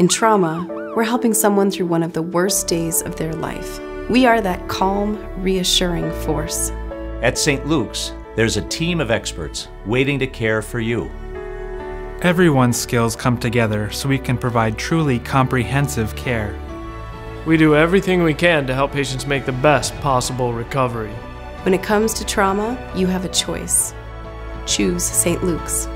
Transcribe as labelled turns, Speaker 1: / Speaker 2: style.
Speaker 1: In trauma, we're helping someone through one of the worst days of their life. We are that calm, reassuring force.
Speaker 2: At St. Luke's, there's a team of experts waiting to care for you.
Speaker 3: Everyone's skills come together so we can provide truly comprehensive care.
Speaker 4: We do everything we can to help patients make the best possible recovery.
Speaker 1: When it comes to trauma, you have a choice. Choose St. Luke's.